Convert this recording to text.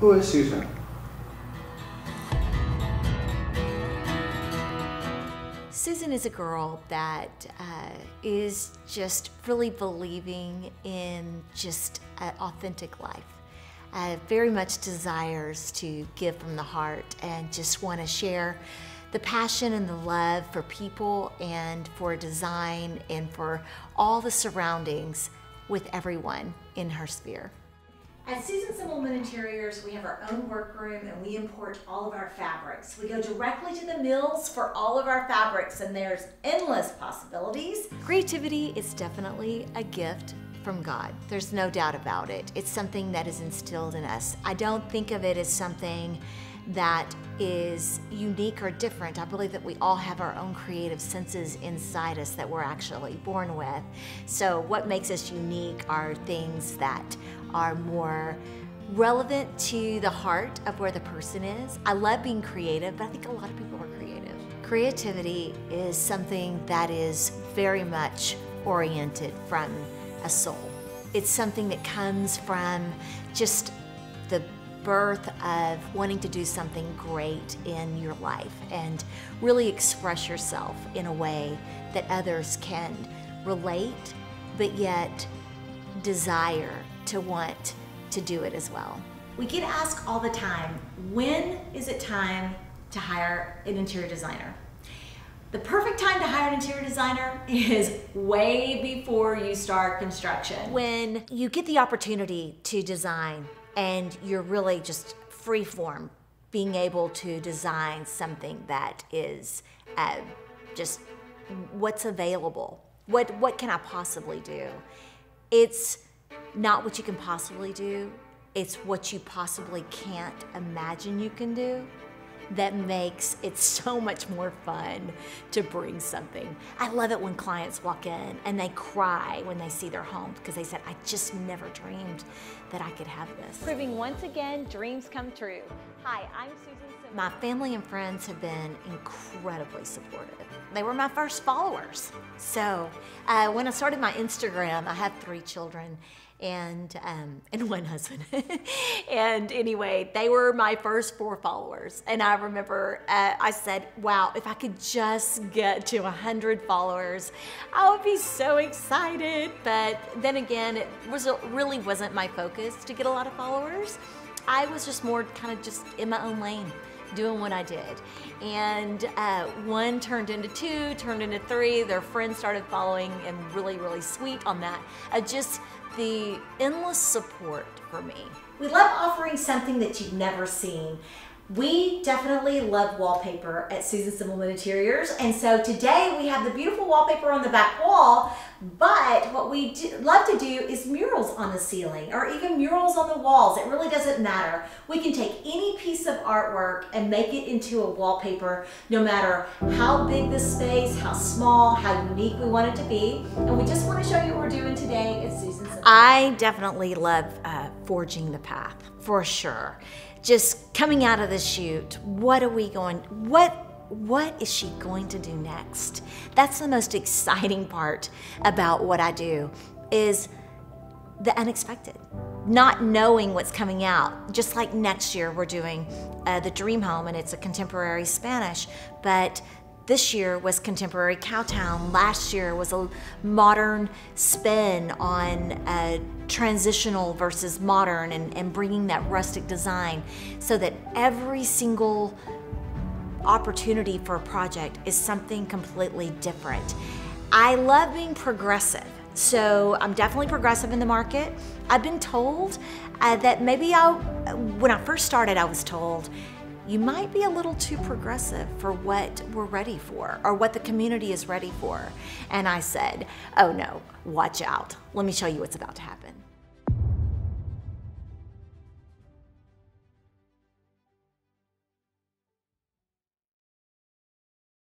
Who is Susan? Susan is a girl that uh, is just really believing in just an authentic life. Uh, very much desires to give from the heart and just want to share the passion and the love for people and for design and for all the surroundings with everyone in her sphere. At Susan Semmelmann Interiors, we have our own workroom and we import all of our fabrics. We go directly to the mills for all of our fabrics and there's endless possibilities. Creativity is definitely a gift from God. There's no doubt about it. It's something that is instilled in us. I don't think of it as something that is unique or different. I believe that we all have our own creative senses inside us that we're actually born with. So what makes us unique are things that are more relevant to the heart of where the person is. I love being creative, but I think a lot of people are creative. Creativity is something that is very much oriented from a soul. It's something that comes from just birth of wanting to do something great in your life and really express yourself in a way that others can relate, but yet desire to want to do it as well. We get asked all the time, when is it time to hire an interior designer? The perfect time to hire an interior designer is way before you start construction. When you get the opportunity to design and you're really just free form, being able to design something that is uh, just what's available. What, what can I possibly do? It's not what you can possibly do, it's what you possibly can't imagine you can do that makes it so much more fun to bring something. I love it when clients walk in and they cry when they see their home because they said, I just never dreamed that I could have this. Proving once again, dreams come true. Hi, I'm Susan Semmelmann. My family and friends have been incredibly supportive. They were my first followers. So uh, when I started my Instagram, I have three children and um, and one husband. and anyway, they were my first four followers. And I remember uh, I said, "Wow, if I could just get to hundred followers, I would be so excited." But then again, it was it really wasn't my focus to get a lot of followers. I was just more kind of just in my own lane doing what I did. And uh, one turned into two, turned into three. Their friends started following, and really, really sweet on that. Uh, just the endless support for me. We love offering something that you've never seen. We definitely love wallpaper at Susan Semmelmann Interiors, and so today we have the beautiful wallpaper on the back wall, but what we do, love to do is murals on the ceiling or even murals on the walls. It really doesn't matter. We can take any piece of artwork and make it into a wallpaper, no matter how big the space, how small, how unique we want it to be, and we just want to show you what we're doing today at Susan I definitely love uh, forging the path, for sure just coming out of the chute, what are we going, what what is she going to do next? That's the most exciting part about what I do is the unexpected. Not knowing what's coming out. Just like next year we're doing uh, the Dream Home and it's a contemporary Spanish, but this year was contemporary Cowtown. Last year was a modern spin on a transitional versus modern and, and bringing that rustic design so that every single opportunity for a project is something completely different. I love being progressive. So I'm definitely progressive in the market. I've been told uh, that maybe I, when I first started, I was told you might be a little too progressive for what we're ready for or what the community is ready for. And I said, oh no, watch out. Let me show you what's about to happen.